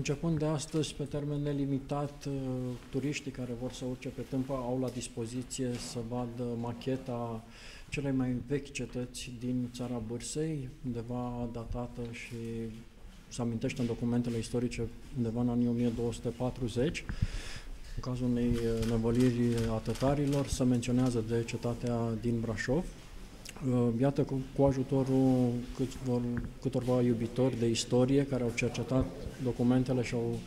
începând de astăzi, pe termen nelimitat, uh, turiștii care vor să urce pe tâmpă au la dispoziție să vadă macheta cele mai vechi cetăți din țara Bârsei, undeva datată și se amintește în documentele istorice undeva în anii 1240. În cazul unei uh, nevăliri a tătarilor se menționează de cetatea din Brașov. Uh, iată cu, cu ajutorul câtor, câtorva iubitori de istorie care au cercetat documentele și au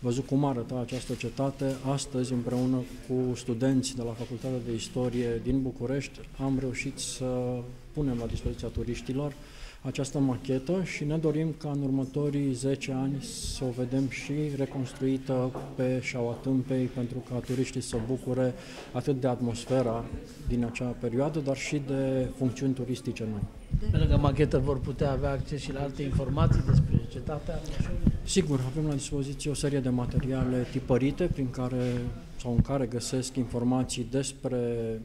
văzut cum arăta această cetate. Astăzi, împreună cu studenți de la Facultatea de Istorie din București, am reușit să punem la dispoziția turiștilor această machetă și ne dorim ca în următorii 10 ani să o vedem și reconstruită pe șaua tâmpei pentru ca turiștii să bucure atât de atmosfera din acea perioadă, dar și de funcțiuni turistice noi. Pe lângă machetă vor putea avea acces și la alte informații despre cetatea Sigur, avem la dispoziție o serie de materiale tipărite prin care sau în care găsesc informații despre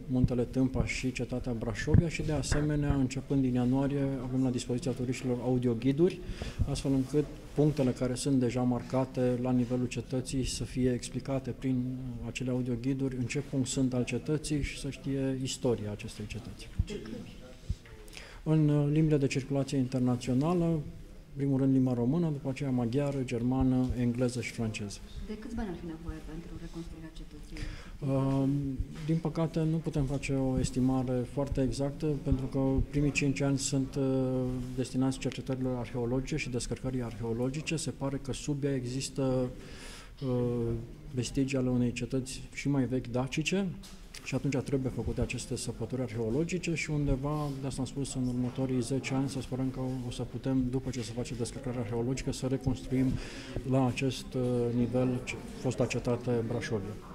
Muntele Tâmpa și cetatea Brașovia și de asemenea, începând din ianuarie, avem la dispoziția turiștilor audioghiduri, astfel încât punctele care sunt deja marcate la nivelul cetății să fie explicate prin acele audioghiduri în ce punct sunt al cetății și să știe istoria acestei cetăți. În limbile de circulație internațională, primul rând limba română, după aceea maghiară, germană, engleză și franceză. De câți bani ar fi nevoie pentru reconstruirea cetății? Uh, din păcate nu putem face o estimare foarte exactă pentru că primii cinci ani sunt uh, destinați cercetărilor arheologice și descărcării arheologice. Se pare că sub ea există uh, vestigii ale unei cetăți și mai vechi dacice, și atunci trebuie făcute aceste săpături arheologice și undeva, de asta am spus, în următorii 10 ani să sperăm că o să putem, după ce se face descărcarea arheologică, să reconstruim la acest uh, nivel fosta cetate Brașovia.